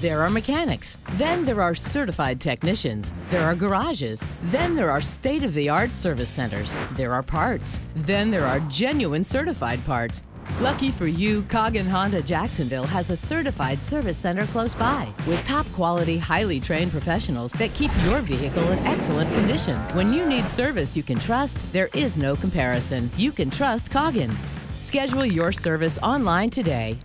There are mechanics. Then there are certified technicians. There are garages. Then there are state of the art service centers. There are parts. Then there are genuine certified parts. Lucky for you, Coggin Honda Jacksonville has a certified service center close by with top quality, highly trained professionals that keep your vehicle in excellent condition. When you need service you can trust, there is no comparison. You can trust Coggin. Schedule your service online today